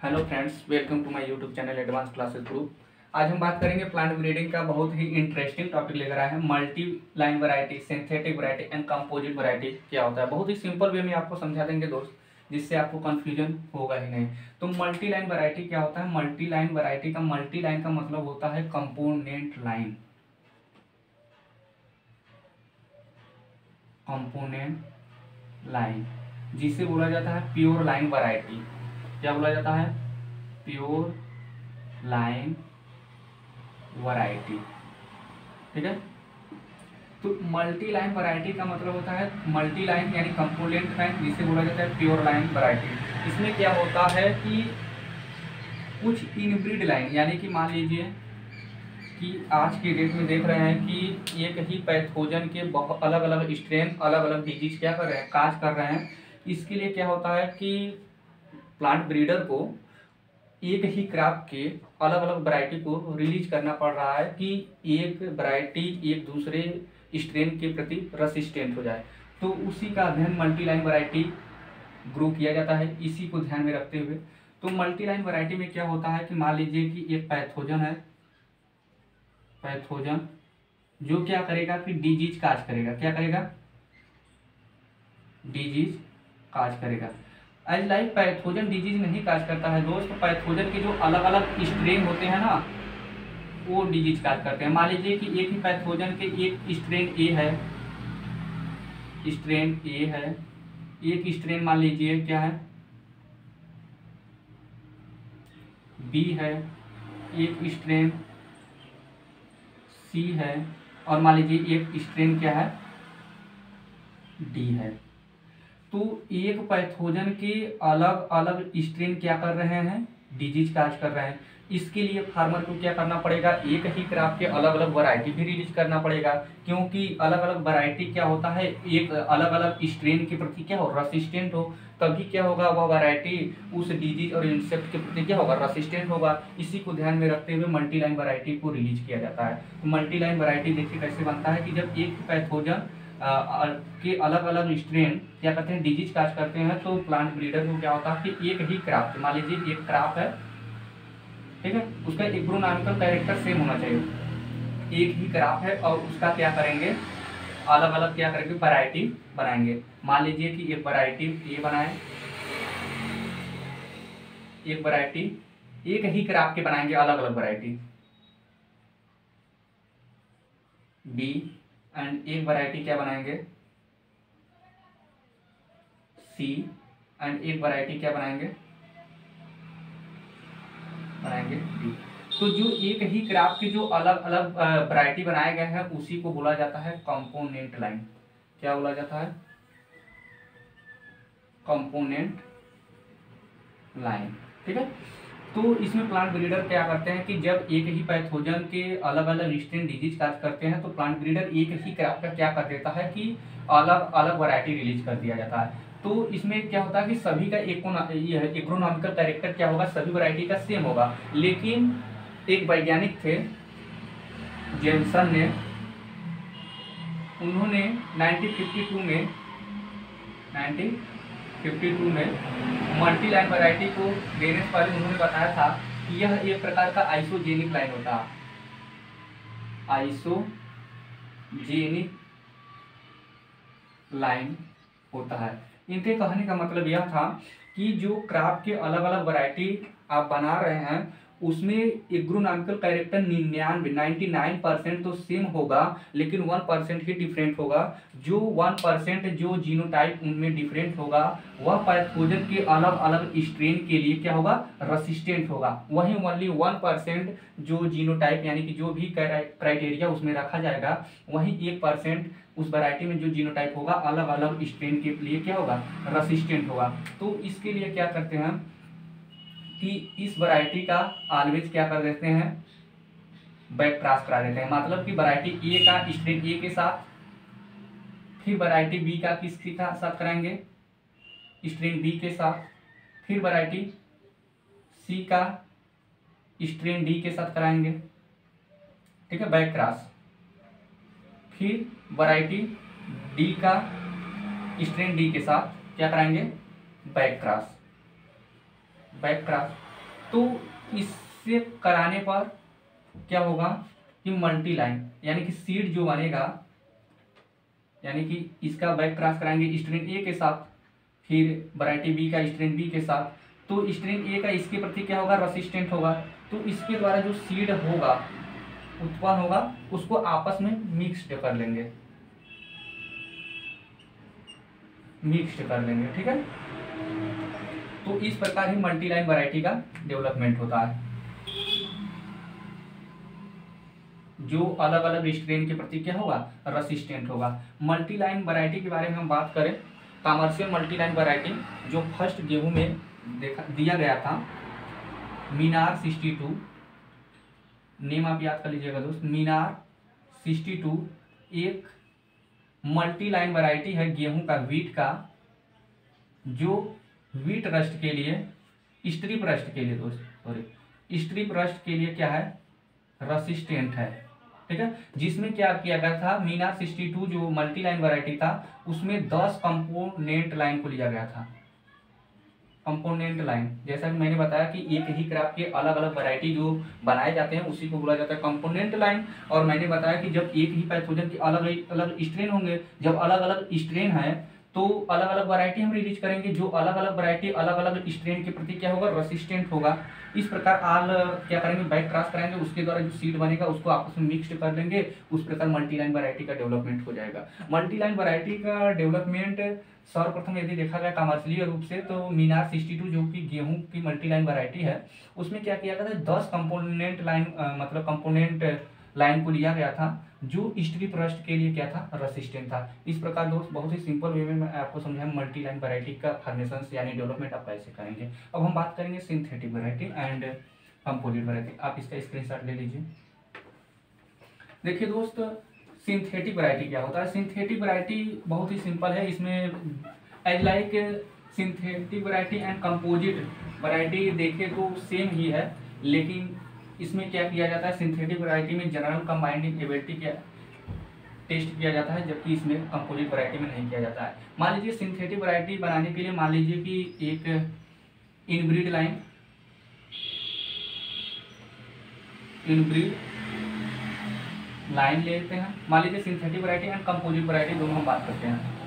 Hello friends welcome to my YouTube channel advance classes group आज हम बात करेंगे प्लांट ब्रीडिंग का बहुत ही इंटरेस्टिंग टॉपिक लेकर आए हैं। Multi line variety synthetic variety and composite variety क्या होता है? बहुत ही सिंपल वे में आपको समझा देंगे दोस्त, जिससे आपको कंफ्यूजन होगा ही नहीं। तो मल्टी लाइन वरायटी क्या होता है? मल्टी लाइन वरायटी का मल्टी लाइन का मतलब होता है कंपोनेंट लाइन कंपोनेंट लाइन जिसे बोला जाता है प्योर लाइन वैरायटी क्या बोला जाता है? प्योर लाइन वैरायटी ठीक है? तो मल्टी लाइन वैरायटी का मतलब होता है मल्टी लाइन यानी कंपोनेंट लाइन जिसे बोला जाता है प्योर लाइन वैरायटी इसमें क्या होता है कि कुछ इनब्रिड लाइन यानी कि मान लीजिए कि आज के डेट में देख रहे हैं कि एक ही पैथोजन के बहुत अलग अलग स्ट्रेन अलग अलग डिज़ीज़ क्या कर रहे हैं, काज कर रहे हैं। इसके लिए क्या होता है कि प्लांट ब्रीडर को एक ही क्रॉप के अलग अलग वैरायटी को रिलीज़ करना पड़ रहा है कि एक वैरायटी एक दूसरे स्ट्रेन के प्रति रसिस्टेंट हो जाए। तो उसी का अध्ययन मल्टी लाइन वैरायटी ग्रो किया जाता है, इसी को ध्यान में रखते हुए। तो मल्टी लाइन वैरायटी में क्या होता है कि मान लीजिए कि एक पैथोजन है पैथोजन जो क्या करेगा कि डिज़ीज़ काज करेगा। क्या करेगा? डिज़ीज़ काज करेगा। एज लाइक पैथोजन डिज़ीज़ नहीं काज करता है दोस्त पैथोजन के जो अलग अलग स्ट्रेन होते हैं ना, वो डिज़ीज़ काज करते हैं। मान लीजिए कि एक ही पैथोजन के एक स्ट्रेन ए है स्ट्रेन ए है, एक स्ट्रेन मान लीजिए क्या है? बी है, एक स्ट्रेन सी है, और मान लीजिए एक स्ट्रेन क्या है? डी है। तो एक पैथोजन के अलग अलग स्ट्रेन क्या कर रहे हैं? डिज़ीज़ काज कर रहे हैं। इसके लिए फार्मर को क्या करना पड़ेगा? एक ही क्रॉप के अलग अलग वैरायटी भी रिलीज़ करना पड़ेगा। क्योंकि अलग अलग वैरायटी क्या होता है? एक अलग अलग स्ट्रेन के प्रति क्या हो? रसिस्टेंट हो। तभी क्या होगा? वह वैरायटी उस डिज़ीज़ और इंसेक्ट के प्रति क्या होगा? रसिस्टेंट होगा। इसी को ध्यान में रखते हुए मल्टी लाइन वैरायटी को रिलीज़ किया जाता है। तो मल्टी लाइन वैरायटी देखिए कैसे बनता है कि जब एक पैथोजन के अलग अलग स्ट्रेन क्या करते हैं डिज़ीज़ काज करते हैं तो प्लांट ब्रीडर को क्या होता है कि एक ही क्राफ्ट मान लीजिए एक क्राप है, ठीक है, उसका इग्रोनॉमिकल कैरेक्टर सेम होना चाहिए। एक ही क्राफ्ट है और उसका क्या करेंगे अलग अलग क्या करेंगे वैरायटी बनाएँगे। मान लीजिए कि एक वैरायटी ये बनाए, एक वैरायटी एक ही क्राफ्ट के बनाएँगे अलग अलग वैरायटी बी एंड एक वैरायटी क्या बनाएँगे? सी एंड एक वैरायटी क्या बनाएँगे? बनाएँगे डी तो जो एक ही क्राप के जो अलग अलग वैरायटी बनाए गए हैं, उसी को बोला जाता है कंपोनेंट लाइन क्या बोला जाता है? कंपोनेंट लाइन ठीक है? तो इसमें प्लांट ब्रीडर क्या करते हैं कि जब एक ही पैथोजन के अलग अलग स्ट्रेन डिज़ीज़ काज करते हैं तो प्लांट ब्रीडर एक ही क्रॉप का क्या कर देता है कि अलग अलग वैरायटी रिलीज़ कर दिया जाता है। तो इसमें क्या होता है कि सभी का इकोनॉमिकल कैरेक्टर क्या होगा, सभी वैरायटी का सेम होगा। लेकिन एक वैज्ञानिक थे, जेमसन ने, उन्होंने 1952 में 1952 में मल्टी लाइन वैरायटी को देने से पहले उन्होंने बताया था कि यह एक प्रकार का आइसोजेनिक लाइन होता। आइसोजेनिक लाइन होता है। इनके कहने का मतलब यह था कि जो क्राफ्ट के अलग अलग वैरायटी आप बना रहे हैं उसमें एग्रोनॉमिकल कैरेक्टर निन्यानवे नाइन्टी नाइन परसेंट तो सेम होगा, लेकिन वन परसेंट ही डिफरेंट होगा। जो वन परसेंट जो जीनोटाइप उनमें डिफरेंट होगा, वह पैथोजन के अलग अलग स्ट्रेन के लिए क्या होगा? रसिस्टेंट होगा। वहीं ओनली वन परसेंट जो जीनोटाइप यानी कि जो भी क्राइटेरिया उसमें रखा जाएगा, वहीं एक उस वैरायटी में जो जीनोटाइप होगा अलग अलग स्ट्रेन के लिए क्या होगा? रसिस्टेंट होगा। तो इसके लिए क्या करते हैं कि इस वैरायटी का ऑलवेज क्या कर देते हैं? बैक क्रॉस करा देते हैं। मतलब कि वैरायटी ए का स्ट्रेन ए के साथ, फिर वैरायटी बी का किसके साथ कराएँगे? स्ट्रेन बी के साथ, फिर वैरायटी सी का स्ट्रेन डी के साथ कराएँगे। ठीक है? बैक क्रॉस फिर वैरायटी डी का स्ट्रेन डी के साथ क्या कराएँगे? बैक क्रॉस बैक तो इससे कराने पर क्या होगा कि मल्टी लाइन यानी कि सीड जो बनेगा, यानी कि इसका बैक क्रॉस कराएँगे स्ट्रेन ए के साथ, फिर वराइटी बी का स्ट्रेन बी के साथ। तो स्ट्रेन ए का इसके प्रति क्या होगा? रसिस्टेंट होगा। तो इसके द्वारा जो सीड होगा, उत्पन्न होगा, उसको आपस में मिक्सड कर लेंगे। मिक्सड कर लेंगे, ठीक है? तो इस प्रकार ही मल्टी लाइन वराइटी का डेवलपमेंट होता है। जो अलग अलग स्ट्रेन के प्रति क्या होगा रसिस्टेंट होगा। मल्टी लाइन वराइटी के बारे में हम बात करें कॉमर्शियल मल्टी लाइन वराइटी जो फ़र्स्ट गेहूँ में देखा, दिया गया था, मीनार सिक्सटी टू। नेम आप याद कर लीजिएगा दोस्त, मीनार सिक्सटी टू एक मल्टी लाइन वराइटी है गेहूँ का वीट का, जो वीट रस्ट के लिए स्त्री रस्ट के लिए दोस्त सॉरी स्त्री रस्ट के लिए क्या है? रसिस्टेंट है, ठीक है? जिसमें क्या किया गया था? मीना सिक्सटी टू जो मल्टी लाइन वरायटी था, उसमें दस कंपोनेंट लाइन को लिया गया था। कंपोनेंट लाइन जैसा कि मैंने बताया कि एक ही क्राफ्ट के अलग अलग वैरायटी जो बनाए जाते हैं, उसी को बोला जाता है कंपोनेंट लाइन और मैंने बताया कि जब एक ही पैथोजन के अलग अलग स्ट्रेन होंगे, जब अलग अलग स्ट्रेन है तो अलग अलग वैरायटी हम रिलीज़ करेंगे, जो अलग अलग वैरायटी अलग अलग स्ट्रेन के प्रति क्या होगा? रसिस्टेंट होगा। इस प्रकार आल क्या करेंगे? बैक क्रॉस कराएँगे, उसके द्वारा जो सीड बनेगा, उसको आपस में मिक्सड कर लेंगे उस प्रकार मल्टी लाइन वैरायटी का डेवलपमेंट हो जाएगा। मल्टी लाइन वैरायटी का डेवलपमेंट सर्वप्रथम यदि देखा जाए कमर्शियली रूप से तो मीनार सिक्सटी टू जो कि गेहूँ की मल्टी लाइन वैरायटी है, उसमें क्या किया गया था? दस कंपोनेंट लाइन मतलब कंपोनेंट लाइन को लिया गया था, जो स्ट्रिप रस्ट के लिए क्या था? रसिस्टेंट था। इस प्रकार दोस्त, बहुत ही सिंपल वे में मैं आपको समझाया मल्टी लाइन वैरायटी का फॉर्मेशन यानी डेवलपमेंट आप कैसे करेंगे। अब हम बात करेंगे synthetic variety and composite variety आप इसका स्क्रीन ले लीजिए। देखिए दोस्त सिंथेटिक वैरायटी क्या होता है? सिंथेटिक वैरायटी बहुत ही सिंपल है। इसमें as like synthetic variety and composite variety देखे तो सेम ही है, लेकिन इसमें क्या किया जाता है? सिंथेटिक वैरायटी में जनरल कंबाइंडिंग एबिलिटी क्या टेस्ट किया जाता है, जबकि इसमें कंपोजिट वैरायटी में नहीं किया जाता है। मान लीजिए सिंथेटिक वैरायटी बनाने के लिए मान लीजिए कि एक इनब्रीड लाइन इनब्रीड लाइन लेते हैं। मान लीजिए synthetic variety and composite variety दोनों हम बात करते हैं।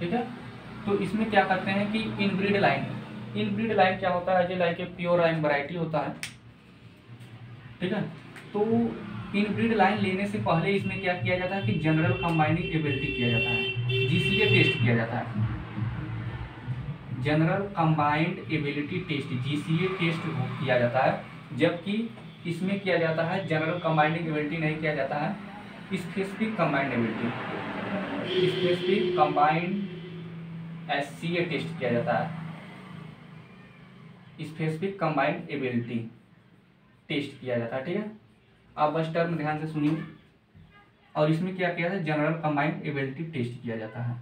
ठीक है? तो इसमें क्या करते हैं कि इनब्रीड लाइन इनब्रीड लाइन क्या होता है? Like a pure line variety होता है। ठीक है? तो इनब्रीड लाइन लेने से पहले इसमें क्या किया जाता है कि जनरल कंबाइनिंग एबिलिटी किया जाता है। जीसीए टेस्ट किया जाता है। General combined ability test GCA test किया जाता है। जबकि इसमें किया जाता है जनरल कंबाइंडिंग एबिलिटी नहीं किया जाता है। Specific combined ability specific combined S C A test किया जाता है। स्पेसिफिक कंबाइंड एबिलिटी टेस्ट किया जाता है, ठीक है? आप बस टर्म ध्यान से सुनिए। और इसमें क्या किया जाता है? जनरल कंबाइंड एबिलिटी टेस्ट किया जाता है।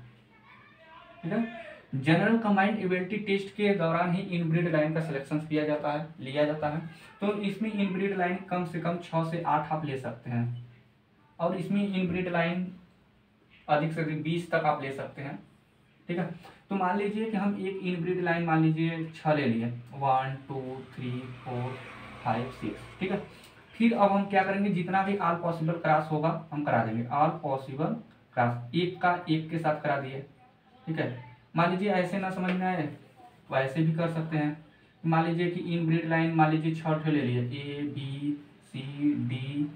ठीक है? जनरल कंबाइंड एबिलिटी टेस्ट के दौरान ही इनब्रिड लाइन का सिलेक्शन किया जाता है, लिया जाता है। तो इसमें इनब्रिड लाइन कम से कम छः से आठ आप ले सकते हैं। और इसमें इनब्रिड लाइन अधिक से अधिक बीस तक आप ले सकते हैं। ठीक है? तो मान लीजिए कि हम एक इनब्रिड लाइन मान लीजिए छः ले लिए। One two three four five six ठीक है? फिर अब हम क्या करेंगे? जितना भी आल पॉसिबल क्रॉस होगा, हम करा देंगे। आल पॉसिबल क्रॉस एक का एक के साथ करा दिए, ठीक है? मान लीजिए ऐसे ना समझ में आए वैसे भी कर सकते हैं। मान लीजिए कि इन ब्रिड लाइन मान लीजिए छठ ले लिए A B C D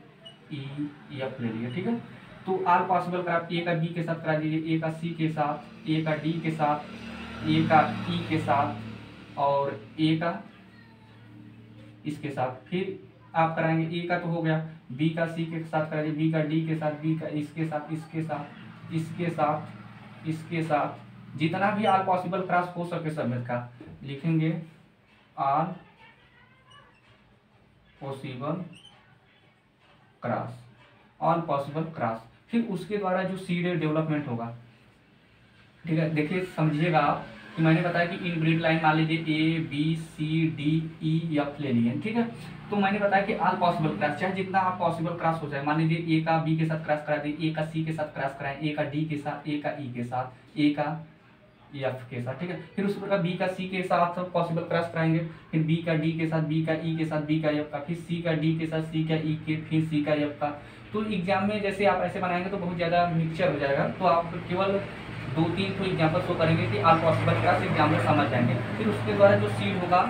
E F ले लिए, ठीक है? तो आल पॉसिबल आप ए का बी के साथ करा दीजिए ए का सी के साथ ए का डी के साथ ए का ई e के साथ और ए का इसके साथ। फिर आप कराएँगे ए का तो हो गया बी का सी के साथ कराइए बी का डी के साथ बी का इसके साथ इसके साथ इसके साथ इसके साथ। जितना भी आल पॉसिबल क्रॉस हो सके सब का लिखेंगे all possible cross all possible cross फिर उसके द्वारा जो सीड डेवलपमेंट होगा। ठीक है? देखिए, समझिएगा आप कि मैंने बताया कि इन ब्रीड लाइन मान लीजिए A B C D E F ले लिए, ठीक है? तो मैंने बताया कि आल पॉसिबल क्रॉस चाहे जितना आप पॉसिबल क्रॉस हो जाए, मान लीजिए ए का बी के साथ क्रॉस करा दिए ए का सी के साथ क्रॉस कराएँ ए का डी के साथ ए का ई e के साथ ए का एफ़ के साथ, ठीक है? फिर उसी प्रकार बी का सी के साथ पॉसिबल क्रॉस कराएँगे, फिर बी का डी के साथ बी का ई के साथ बी का एफ़ का, फिर सी का डी के साथ सी का ई के, फिर सी का एफ़ का। तो एग्ज़ाम में जैसे आप ऐसे बनाएँगे तो बहुत ज़्यादा मिक्सचर हो जाएगा। तो आप केवल दो तीन तो एग्ज़ाम्पल शो करेंगे कि आप पॉसिबल क्रॉस एग्ज़ाम में समझ जाएँगे। फिर उसके द्वारा जो सीड होगा,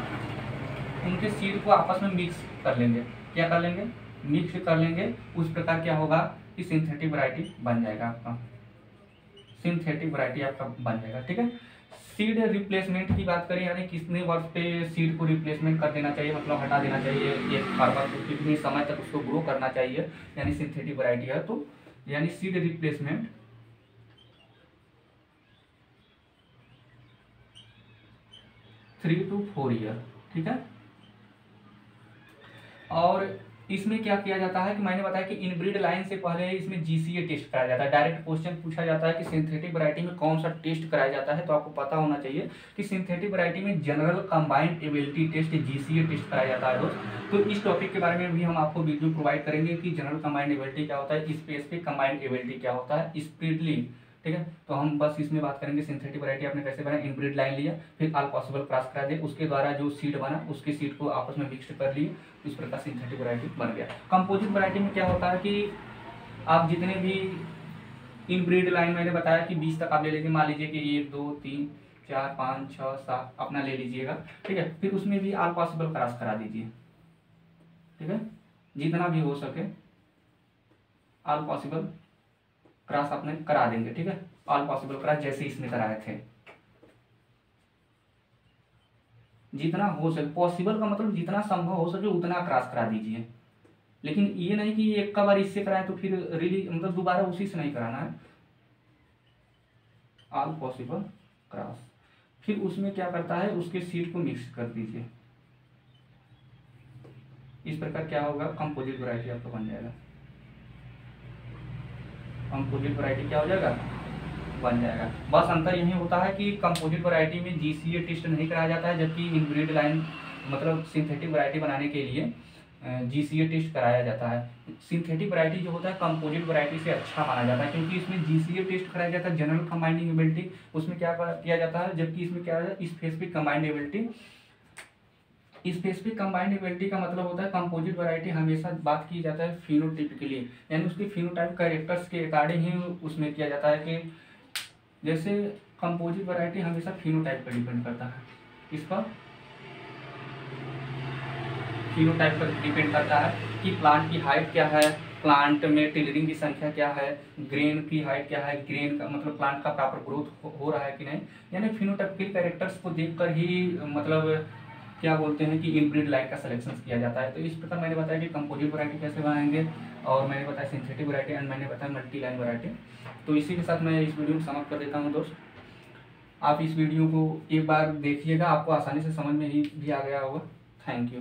उनके सीड को आपस में मिक्स कर लेंगे। क्या कर लेंगे? मिक्स कर लेंगे। उस प्रकार क्या होगा कि सिंथेटिक वरायटी बन जाएगा आपका। सिंथेटिक वरायटी आपका बन जाएगा, ठीक है? सीड रिप्लेसमेंट की बात करें, यानी कितने वर्ष पे सीड को रिप्लेसमेंट कर देना चाहिए मतलब हटा देना चाहिए एक फार्मर को, कितने समय तक उसको ग्रो करना चाहिए, यानी सिंथेटिक वरायटी है। तो यानी seed replacement three two four year ठीक है? और इसमें क्या किया जाता है कि मैंने बताया कि इनब्रीड लाइन से पहले इसमें जीसीए टेस्ट कराया जाता है। डायरेक्ट क्वेश्चन पूछा जाता है कि सिंथेटिक वैरायटी में कौन सा टेस्ट कराया जाता है तो आपको पता होना चाहिए कि सिंथेटिक वैरायटी में general combined ability test GCA test कराया जाता है दोस्त। तो इस टॉपिक के बारे में भी हम आपको वीडियो प्रोवाइड करेंगे कि जनरल कंबाइंड एबिलिटी क्या होता है स्पेसिफिक कंबाइंड एबिलिटी क्या होता है स्पीडली ठीक है? तो हम बस इसमें बात करेंगे सिंथेटिक वरायटी आपने कैसे बनाया? इनब्रिड लाइन लिया, फिर आल पॉसिबल क्रॉस करा दिया। उसके द्वारा जो सीड बना, उसके सीड को आपस में मिक्स कर लिए। इस प्रकार सिंथेटिक वरायटी बन गया। कंपोजिट वरायटी में क्या होता है कि आप जितने भी इनब्रिड लाइन मैंने बताया कि बीस तक आप ले लीजिए। मान लीजिए कि एक, दो, तीन, चार, पाँच छः सात, अपना ले लीजिएगा। ठीक है? फिर उसमें भी आल पॉसिबल क्रॉस करा दीजिए। ठीक है? जितना भी हो सके आल पॉसिबल क्रॉस आपने करा देंगे, ठीक है? ऑल पॉसिबल क्रॉस जैसे इसमें कराए थे। जितना हो सके पॉसिबल का मतलब जितना संभव हो सके उतना क्रॉस करा दीजिए। लेकिन ये नहीं कि एक का बार इससे कराए तो फिर रिली मतलब दोबारा उसी से नहीं कराना है। All possible cross. फिर उसमें क्या करता है, उसके सीट को मिक्स कर दीजिए। इस प्रकार क्या होगा? कंपोजिट वैरायटी आपका बन जाएगा। कंपोजिट वैरायटी क्या हो जाएगा? बन जाएगा। बस अंतर यही होता है कि कंपोजिट वैरायटी में जीसीए टेस्ट नहीं कराया जाता है, जबकि इनब्रीड लाइन मतलब सिंथेटिक वैरायटी बनाने के लिए जीसीए टेस्ट कराया जाता है। सिंथेटिक वैरायटी जो होता है कंपोजिट वैरायटी से अच्छा माना जाता है, क्योंकि इसमें जीसीए टेस्ट कराया जाता है जनरल कंबाइंडिंग एबिलिटी उसमें क्या किया जाता है, जबकि इसमें क्या specific combined ability specific combined ability का मतलब होता है कंपोजिट वैरायटी हमेशा बात की जाता है फिनोटिपिकली यानी उसके फिनोटाइप कैरेक्टर्स के अकॉर्डिंग ही उसमें किया जाता है कि जैसे कंपोजिट वैरायटी हमेशा फिनोटाइप पर डिपेंड करता है। पर फिनोटाइप पर डिपेंड करता है कि प्लांट की हाइट क्या है प्लांट में टिलरिंग की संख्या क्या है ग्रेन की हाइट क्या है ग्रेन का मतलब प्लांट का प्रॉपर ग्रोथ हो, हो रहा है कि नहीं। यानी फिनोटाइपिकल कैरेक्टर्स को देखकर ही मतलब क्या बोलते हैं कि इनब्रिड लाइक का सिलेक्शन किया जाता है? तो इस प्रकार मैंने बताया कि कंपोजिट वरायटी कैसे बनाएँगे और मैंने बताया सिंथेटिक वरायटी एंड मैंने बताया मल्टी लाइन वरायटी तो इसी के साथ मैं इस वीडियो को समाप्त कर देता हूँ दोस्त। आप इस वीडियो को एक बार देखिएगा, आपको आसानी से समझ में ही भी आ गया होगा। Thank you